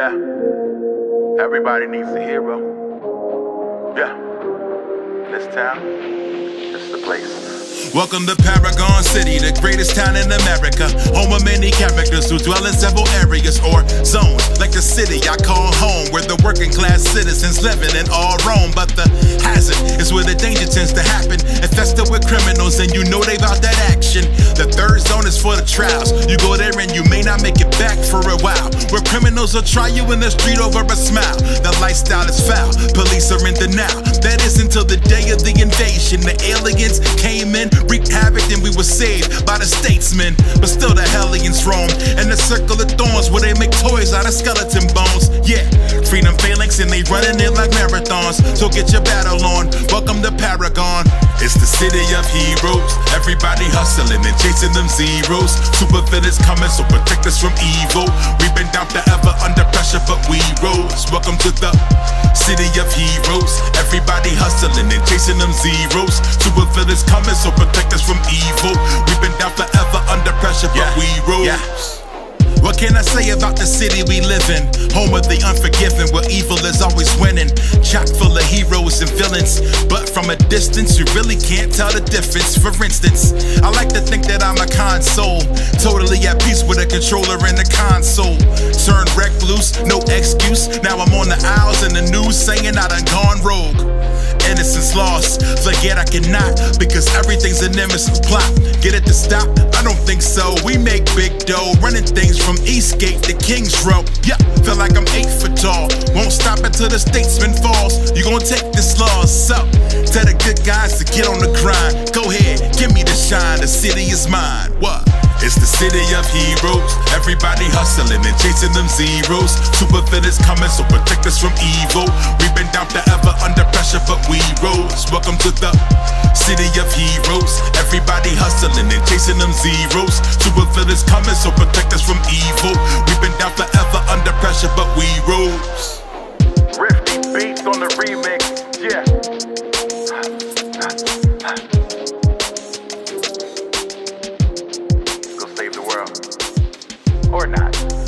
Yeah. Everybody needs a hero. Yeah. This town, this is the place. Welcome to Paragon City, the greatest town in America. Home of many characters who dwell in several areas or zones, like the city I call home, where the working class citizens living in all Rome. But the and you know they about that action. The third zone is for the trials. You go there and you may not make it back for a while. Where criminals will try you in the street over a smile. The lifestyle is foul. Police are in denial. Until the day of the invasion. The aliens came in wreaked havoc, then we were saved by the statesmen. But still, the hellions roam in the circle of thorns where they make toys out of skeleton bones. Yeah, freedom phalanx and they running it like marathons. So get your battle on. Welcome to Paragon. It's the city of heroes. Everybody hustling and chasing them zeros. Super villains coming, so protect us from evil. We've been down forever under pressure, but we rose. Welcome to the city of heroes. Everybody hustling and chasing them zeros. Super villains coming, so protect us from evil. We've been down forever under pressure, but Yeah, we rose. yeah. What can I say about the city we live in? Home of the unforgiven, where evil is always winning. Chock full of heroes and villains. But from a distance, you really can't tell the difference. For instance, I like to think that console. Totally at peace with a controller and a console. Turn wreck loose, no excuse. Now I'm on the Isles in the news saying I done gone rogue. Innocence lost, forget I cannot because everything's a nemesis plot. Get it to stop? I don't think so. We make big dough, running things from Eastgate to Kings Row. Yeah, feel like I'm eight foot tall. Won't stop until the statesman falls. You gon' take this loss up. Tell the good guys to get on the grind. The city is mine. What? It's the city of heroes. Everybody hustling and chasing them zeros. Super villains coming, so protect us from evil. We've been down forever under pressure, but we rose. Welcome to the city of heroes. Everybody hustling and chasing them zeros. Super villains coming, so protect us from evil. We've been down forever under pressure, but we rose. Rifti Beats on the remix. Yeah. Or not.